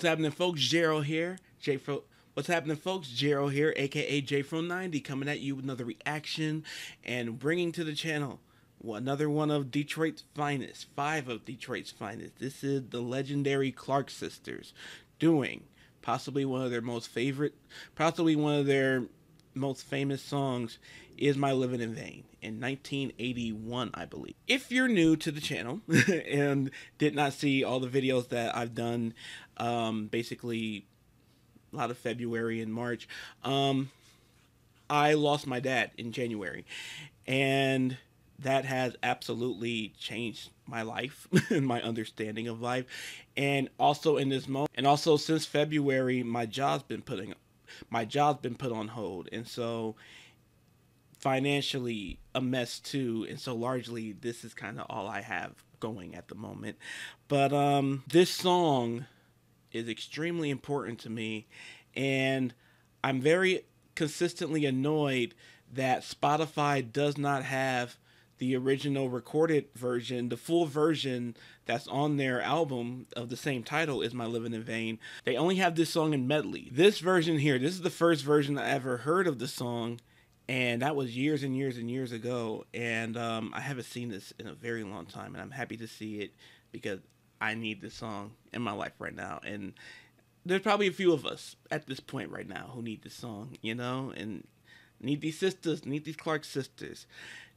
What's happening, folks? Jarryl here. J Fro. What's happening, folks? Jarryl here, aka J Fro 90, coming at you with another reaction and bringing to the channel another one of Detroit's finest, five of Detroit's finest. This is the legendary Clark sisters doing possibly one of their most favorite, possibly one of their most famous songs is My Living in Vain in 1981, I believe. If you're new to the channel and did not see all the videos that I've done, um, basically a lot of February and March, um, I lost my dad in January. And that has absolutely changed my life and my understanding of life. And also in this moment, and also since February, my job's been putting, my job's been put on hold, and so financially a mess too. And so largely, this is kind of all I have going at the moment. But um, this song is extremely important to me, and I'm very consistently annoyed that Spotify does not have the original recorded version, the full version that's on their album of the same title is My Living in Vain. They only have this song in medley. This version here, this is the first version I ever heard of the song, and that was years and years and years ago. And um, I haven't seen this in a very long time, and I'm happy to see it because I need this song in my life right now. And there's probably a few of us at this point right now who need this song, you know, and need these sisters, need these Clark sisters.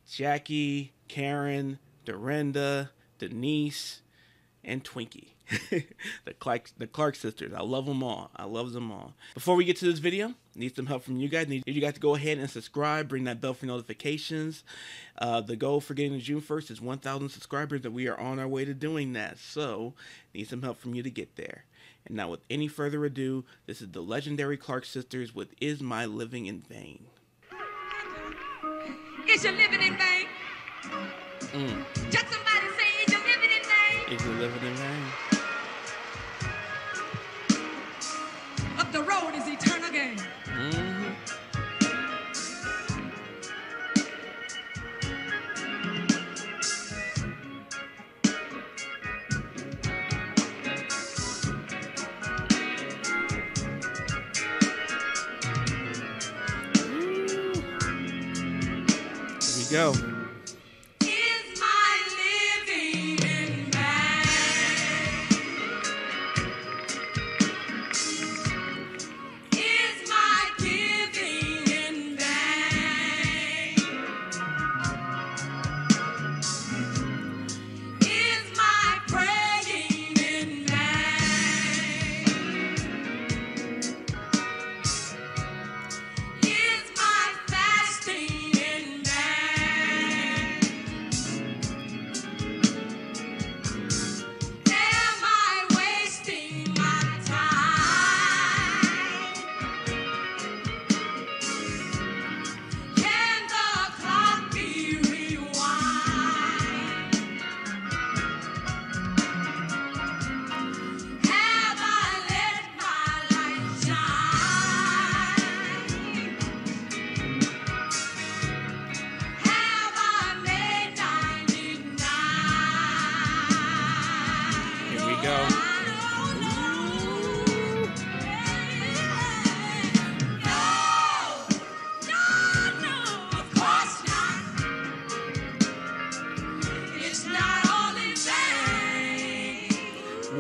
Jacky, Karen, Dorinda, Denise, and Twinkie. the Clark the Clark sisters. I love them all. I love them all. Before we get to this video, need some help from you guys. Need you guys to go ahead and subscribe. Bring that bell for notifications. Uh, the goal for getting to June 1st is 1,000 subscribers, and we are on our way to doing that. So, need some help from you to get there. And now, with any further ado, this is the legendary Clark sisters with "Is My Living in Vain." Is your living in vain? Mm. Just somebody say, is you living in vain? Is you living in vain? The is eternal gain. Go.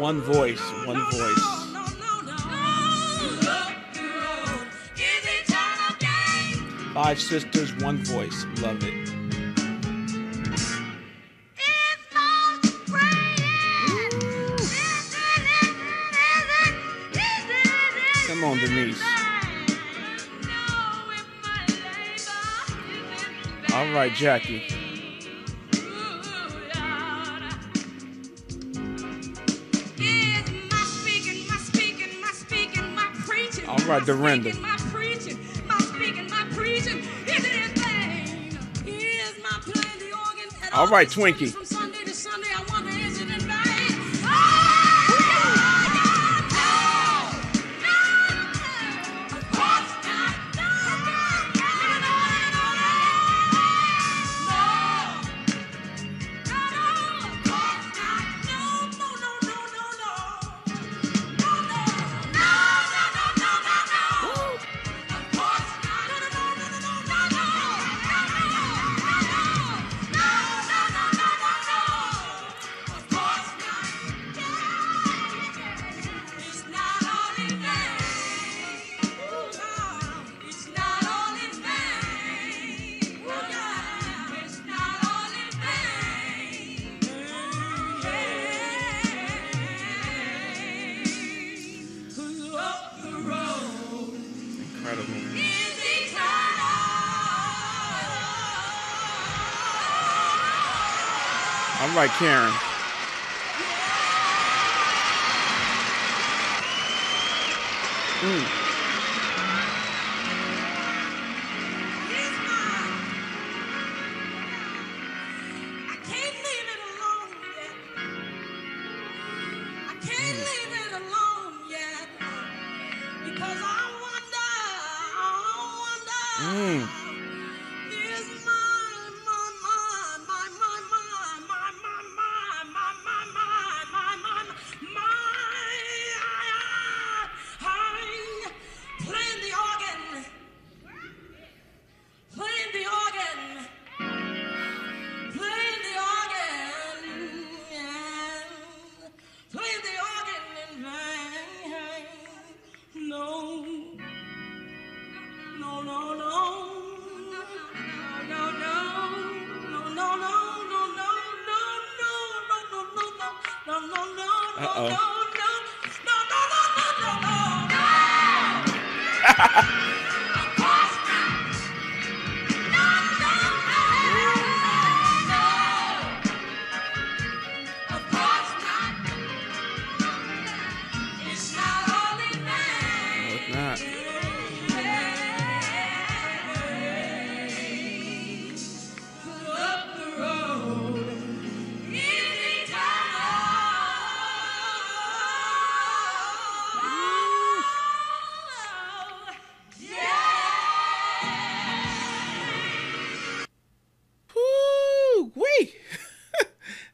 One voice, one voice. Five sisters, one voice. Love it. Come on, Denise. All right, Jacky. All right, Dorinda. All right, Twinkie. incredible. I'm like Karen. Mm. Uh oh.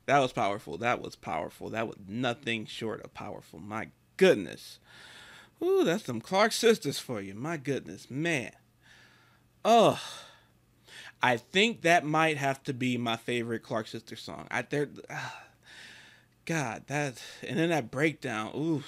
That was powerful. That was powerful. That was nothing short of powerful. My goodness. Ooh, that's some Clark sisters for you. My goodness, man. Oh, I think that might have to be my favorite Clark sister song. I there, God, that and then that breakdown. Ooh,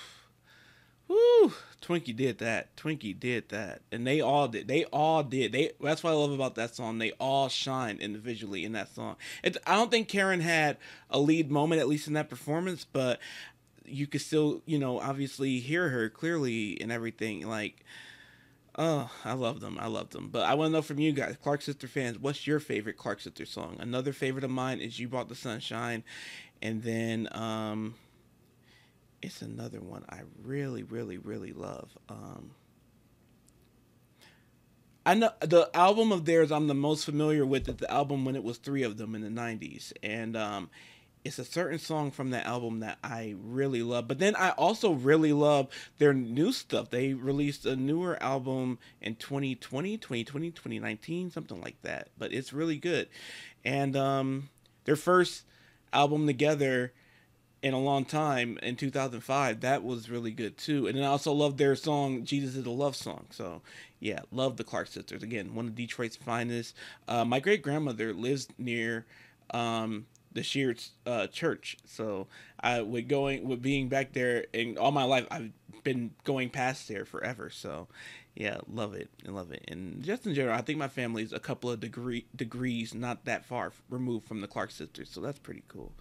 Woo! Twinkie did that. Twinkie did that, and they all did. They all did. They. That's what I love about that song. They all shine individually in that song. It, I don't think Karen had a lead moment, at least in that performance, but you could still, you know, obviously hear her clearly and everything. Like, oh, I love them. I love them. But I want to know from you guys, Clark Sister fans, what's your favorite Clark Sister song? Another favorite of mine is "You Brought the Sunshine," and then um it's another one I really, really, really love. Um, I know the album of theirs I'm the most familiar with is the album when it was three of them in the '90s, and um, it's a certain song from that album that I really love. But then I also really love their new stuff. They released a newer album in 2020, 2020, 2019, something like that. But it's really good, and um, their first album together in a long time in 2005 that was really good too. And i also love their song jesus is a love song. So yeah love the clark sisters. Again one of detroit's finest. Uh, my great grandmother lives near um, the Sheards uh, church. So i with going with being back there and all my life i've been going past there forever. So yeah love it and love it. And just in general i think my family's a couple of degree degrees not that far removed from the clark sisters. So that's pretty cool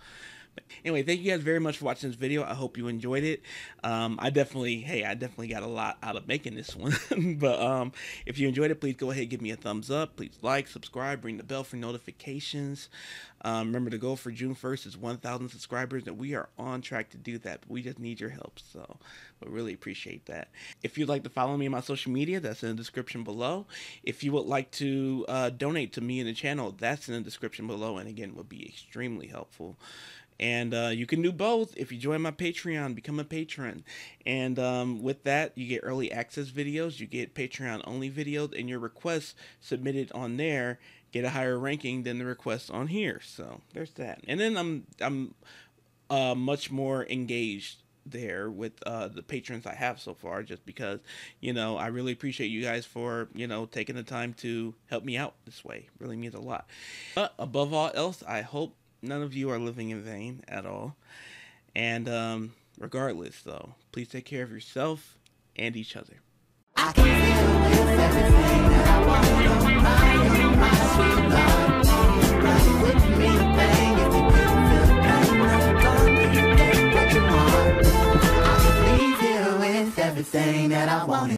but anyway, thank you guys very much for watching this video. I hope you enjoyed it. Um, I definitely, hey, I definitely got a lot out of making this one. but um, if you enjoyed it, please go ahead and give me a thumbs up. Please like, subscribe, ring the bell for notifications. Um, remember, the goal for June 1st is 1,000 subscribers, and we are on track to do that. But we just need your help, so we really appreciate that. If you'd like to follow me on my social media, that's in the description below. If you would like to uh, donate to me in the channel, that's in the description below, and again, would be extremely helpful and uh, you can do both if you join my patreon become a patron and um, with that you get early access videos you get patreon only videos and your requests submitted on there get a higher ranking than the requests on here so there's that and then i'm i'm uh, much more engaged there with uh, the patrons I have so far, just because you know I really appreciate you guys for you know taking the time to help me out this way. Really means a lot. But above all else, I hope none of you are living in vain at all. And um, regardless, though, please take care of yourself and each other. everything that I wanted.